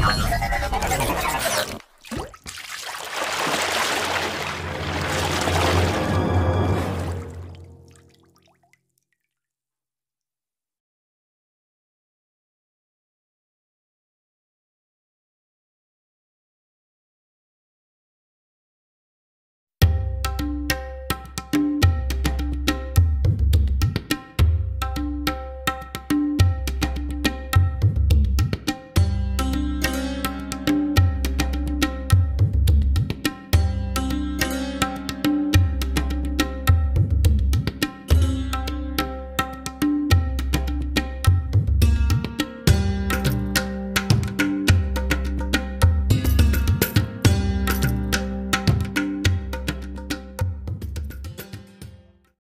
よ